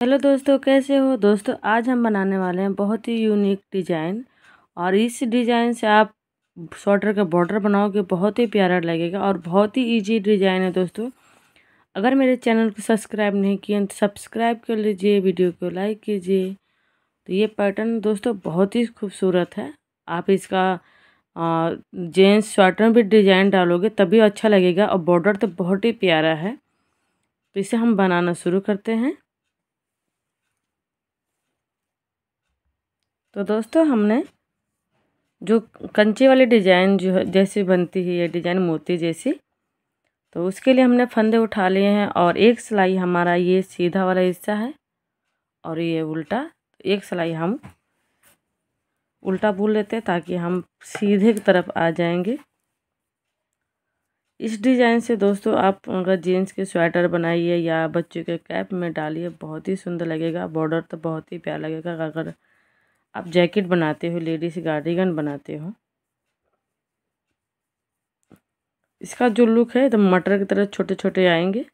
Hello दोस्तों, कैसे हो? दोस्तों, आज हम बनाने वाले हैं बहुत ही यूनिक डिज़ाइन और इस डिज़ाइन से आप स्वेटर का बॉर्डर बनाओगे, बहुत ही प्यारा लगेगा और बहुत ही इजी डिज़ाइन है दोस्तों। अगर मेरे चैनल को सब्सक्राइब नहीं किए तो सब्सक्राइब कर लीजिए वीडियो को लाइक कीजिए। तो ये पैटर्न दोस्तों बहुत ही खूबसूरत है। आप इसका जेंट्स स्वेटर भी डिज़ाइन डालोगे, तभी अच्छा लगेगा और बॉर्डर तो बहुत ही प्यारा है। तो इसे हम बनाना शुरू करते हैं। तो दोस्तों हमने जो कंचे वाली डिज़ाइन जो है, जैसी बनती है, ये डिज़ाइन मोती जैसी तो उसके लिए हमने फंदे उठा लिए हैं और एक सिलाई हमारा ये सीधा वाला हिस्सा है और ये उल्टा, एक सिलाई हम उल्टा बुन लेते हैं ताकि हम सीधे की तरफ़ आ जाएँगे। इस डिज़ाइन से दोस्तों आप अगर जीन्स के स्वेटर बनाइए या बच्चों के कैप में डालिए, बहुत ही सुंदर लगेगा, बॉर्डर तो बहुत ही प्यारा लगेगा, अगर आप जैकेट बनाते हो, लेडीज़ गार्डिगन बनाते हो। इसका जो लुक है, एकदम मटर की तरह छोटे छोटे आएँगे।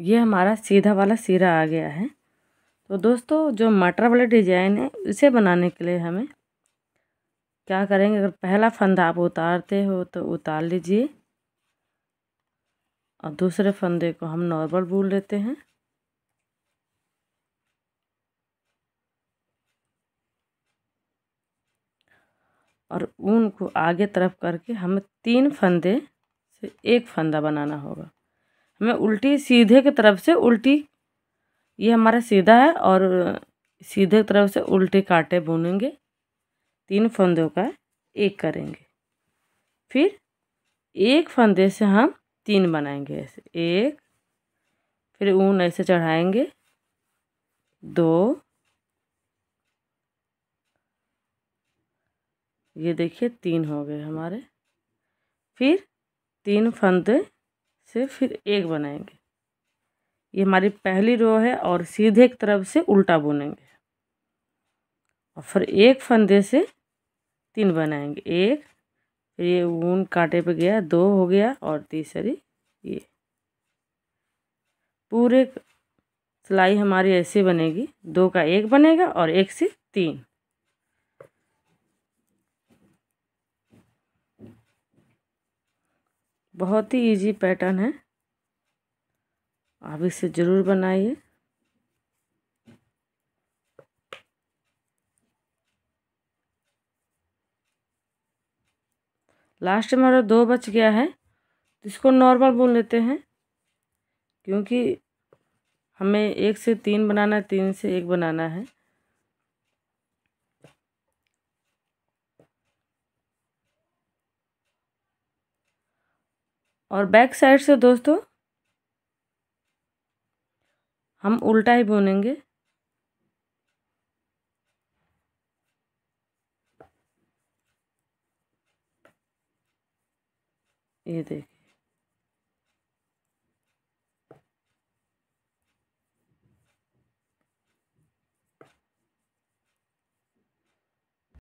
ये हमारा सीधा वाला सीरा आ गया है। तो दोस्तों, जो मटर वाले डिज़ाइन है, इसे बनाने के लिए हमें क्या करेंगे? अगर पहला फंदा आप उतारते हो तो उतार लीजिए। और दूसरे फंदे को हम नॉर्मल बुन लेते हैं। और ऊन को आगे तरफ़ करके हमें तीन फंदे से एक फंदा बनाना होगा। हमें उल्टी सीधे की तरफ़ से उल्टी, ये हमारा सीधा है और सीधे तरफ़ से उल्टे कांटे बुनेंगे। तीन फंदों का एक करेंगे। फिर एक फंदे से हम तीन बनाएँगे ऐसे। एक, फिर ऊन ऐसे चढ़ाएँगे। दो, ये देखिए तीन हो गए हमारे। फिर तीन फंदे से फिर एक बनाएँगे। ये हमारी पहली रो है और सीधे की तरफ़ से उल्टा बुनेंगे। और फिर एक फंदे से तीन बनाएँगे। एक ये ऊन कांटे पे गया, दो हो गया और तीसरी ये। पूरे सिलाई हमारी ऐसे बनेगी, दो का एक बनेगा और एक से तीन। बहुत ही इजी पैटर्न है। आप इसे ज़रूर बनाइए। लास्ट में हमारा दो बच गया है तो इसको नॉर्मल बुन लेते हैं, क्योंकि हमें एक से तीन बनाना है, तीन से एक बनाना है। और बैक साइड से दोस्तों, हम उल्टा ही बुनेंगे। ये देखिए